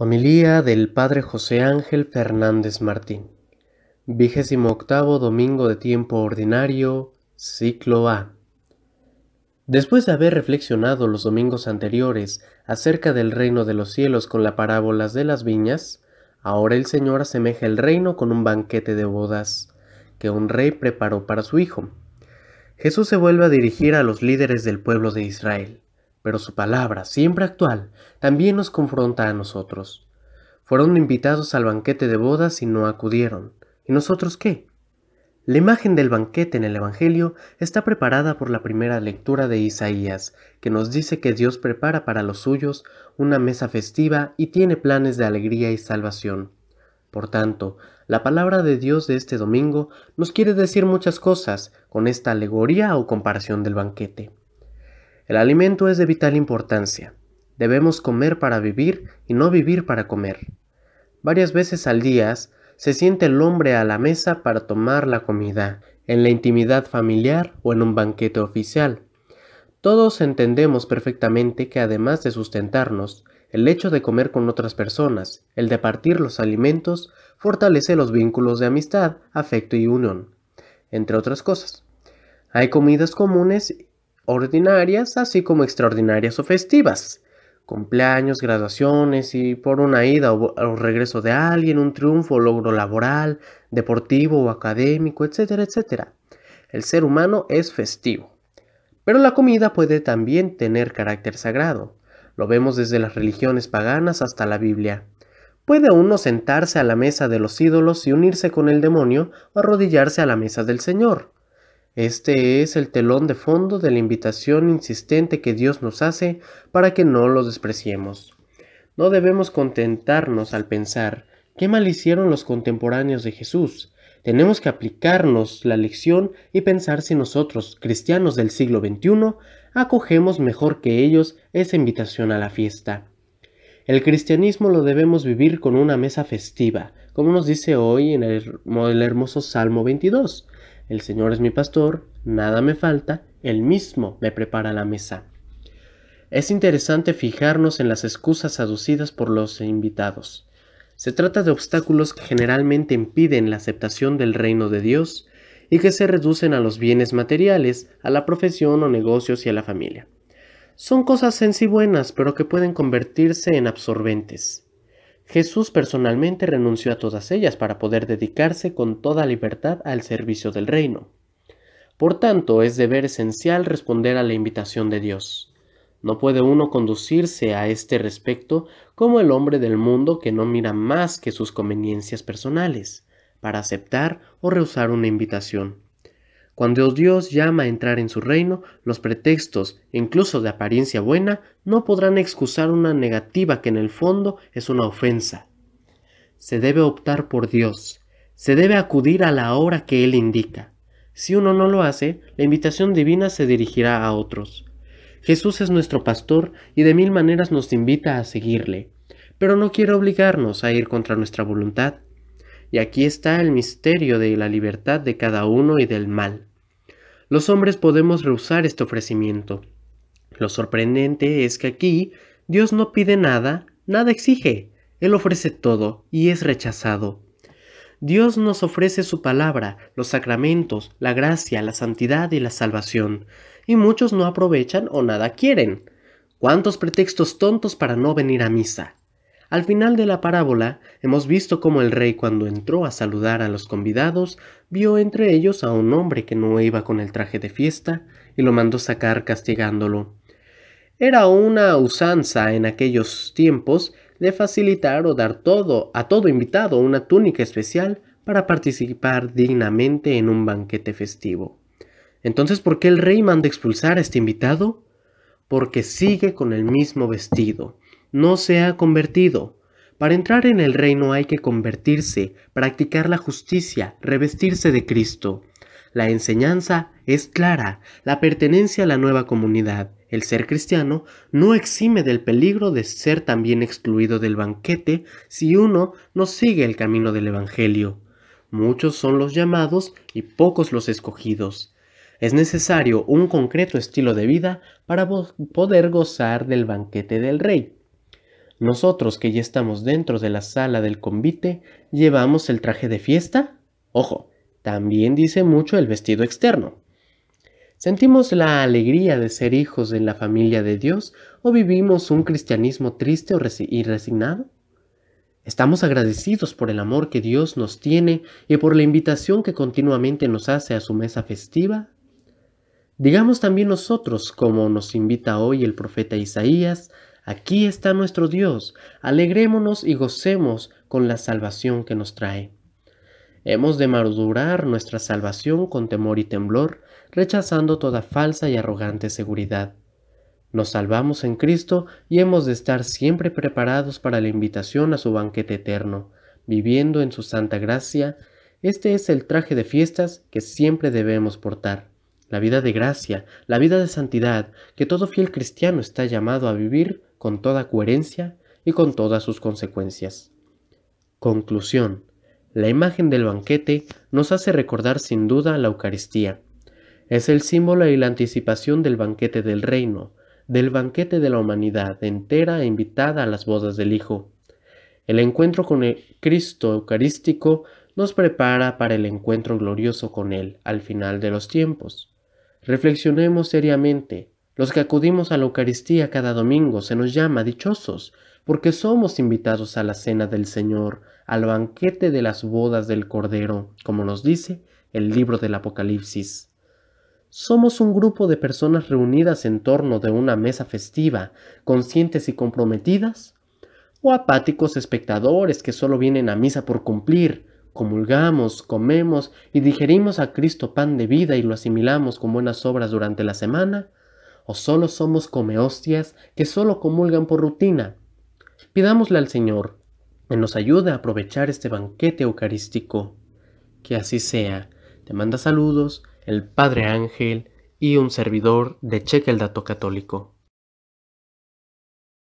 Homilía del Padre José Ángel Fernández Martín. Vigésimo octavo domingo de tiempo ordinario, ciclo A. Después de haber reflexionado los domingos anteriores acerca del reino de los cielos con las parábolas de las viñas, ahora el Señor asemeja el reino con un banquete de bodas que un rey preparó para su hijo. Jesús se vuelve a dirigir a los líderes del pueblo de Israel pero su palabra, siempre actual, también nos confronta a nosotros. Fueron invitados al banquete de bodas y no acudieron. ¿Y nosotros qué? La imagen del banquete en el Evangelio está preparada por la primera lectura de Isaías, que nos dice que Dios prepara para los suyos una mesa festiva y tiene planes de alegría y salvación. Por tanto, la palabra de Dios de este domingo nos quiere decir muchas cosas con esta alegoría o comparación del banquete. El alimento es de vital importancia. Debemos comer para vivir y no vivir para comer. Varias veces al día se siente el hombre a la mesa para tomar la comida, en la intimidad familiar o en un banquete oficial. Todos entendemos perfectamente que además de sustentarnos, el hecho de comer con otras personas, el de partir los alimentos, fortalece los vínculos de amistad, afecto y unión, entre otras cosas. Hay comidas comunes ordinarias, así como extraordinarias o festivas, cumpleaños, graduaciones y por una ida o, regreso de alguien, un triunfo, logro laboral, deportivo o académico, etcétera, etcétera. El ser humano es festivo. Pero la comida puede también tener carácter sagrado. Lo vemos desde las religiones paganas hasta la Biblia. Puede uno sentarse a la mesa de los ídolos y unirse con el demonio o arrodillarse a la mesa del Señor. Este es el telón de fondo de la invitación insistente que Dios nos hace para que no lo despreciemos. No debemos contentarnos al pensar qué mal hicieron los contemporáneos de Jesús. Tenemos que aplicarnos la lección y pensar si nosotros, cristianos del siglo XXI, acogemos mejor que ellos esa invitación a la fiesta. El cristianismo lo debemos vivir con una mesa festiva, como nos dice hoy en el, hermoso Salmo 22. El Señor es mi pastor, nada me falta, Él mismo me prepara la mesa. Es interesante fijarnos en las excusas aducidas por los invitados. Se trata de obstáculos que generalmente impiden la aceptación del reino de Dios y que se reducen a los bienes materiales, a la profesión o negocios y a la familia. Son cosas en sí buenas, pero que pueden convertirse en absorbentes. Jesús personalmente renunció a todas ellas para poder dedicarse con toda libertad al servicio del reino. Por tanto, es deber esencial responder a la invitación de Dios. No puede uno conducirse a este respecto como el hombre del mundo que no mira más que sus conveniencias personales para aceptar o rehusar una invitación. Cuando Dios llama a entrar en su reino, los pretextos, incluso de apariencia buena, no podrán excusar una negativa que en el fondo es una ofensa. Se debe optar por Dios, se debe acudir a la hora que Él indica. Si uno no lo hace, la invitación divina se dirigirá a otros. Jesús es nuestro pastor y de mil maneras nos invita a seguirle, pero no quiere obligarnos a ir contra nuestra voluntad. Y aquí está el misterio de la libertad de cada uno y del mal. Los hombres podemos rehusar este ofrecimiento. Lo sorprendente es que aquí Dios no pide nada, nada exige. Él ofrece todo y es rechazado. Dios nos ofrece su palabra, los sacramentos, la gracia, la santidad y la salvación, y muchos no aprovechan o nada quieren. ¿Cuántos pretextos tontos para no venir a misa? Al final de la parábola hemos visto cómo el rey cuando entró a saludar a los convidados vio entre ellos a un hombre que no iba con el traje de fiesta y lo mandó sacar castigándolo. Era una usanza en aquellos tiempos de facilitar o dar todo a todo invitado una túnica especial para participar dignamente en un banquete festivo. Entonces, ¿por qué el rey manda expulsar a este invitado? Porque sigue con el mismo vestido no se ha convertido. Para entrar en el reino hay que convertirse, practicar la justicia, revestirse de Cristo. La enseñanza es clara, la pertenencia a la nueva comunidad, el ser cristiano, no exime del peligro de ser también excluido del banquete si uno no sigue el camino del Evangelio. Muchos son los llamados y pocos los escogidos. Es necesario un concreto estilo de vida para poder gozar del banquete del Rey. Nosotros que ya estamos dentro de la sala del convite, ¿llevamos el traje de fiesta? Ojo, también dice mucho el vestido externo. ¿Sentimos la alegría de ser hijos de la familia de Dios o vivimos un cristianismo triste y resignado? Estamos agradecidos por el amor que Dios nos tiene y por la invitación que continuamente nos hace a su mesa festiva. Digamos también nosotros, como nos invita hoy el profeta Isaías, aquí está nuestro Dios, alegrémonos y gocemos con la salvación que nos trae. Hemos de madurar nuestra salvación con temor y temblor, rechazando toda falsa y arrogante seguridad. Nos salvamos en Cristo y hemos de estar siempre preparados para la invitación a su banquete eterno, viviendo en su santa gracia. Este es el traje de fiestas que siempre debemos portar, la vida de gracia, la vida de santidad, que todo fiel cristiano está llamado a vivir con toda coherencia y con todas sus consecuencias. Conclusión. La imagen del banquete nos hace recordar sin duda la Eucaristía. Es el símbolo y la anticipación del banquete del reino, del banquete de la humanidad entera invitada a las bodas del Hijo. El encuentro con el Cristo Eucarístico nos prepara para el encuentro glorioso con Él al final de los tiempos. Reflexionemos seriamente. Los que acudimos a la Eucaristía cada domingo se nos llama dichosos, porque somos invitados a la cena del Señor, al banquete de las bodas del Cordero, como nos dice el libro del Apocalipsis. Somos un grupo de personas reunidas en torno de una mesa festiva, conscientes y comprometidas, o apáticos espectadores que solo vienen a misa por cumplir, comulgamos, comemos y digerimos a Cristo pan de vida y lo asimilamos con buenas obras durante la semana, o solo somos come hostias que solo comulgan por rutina. Pidámosle al Señor que nos ayude a aprovechar este banquete eucarístico. Que así sea. Te manda saludos el Padre Ángel y un servidor de Cheque el Dato Católico.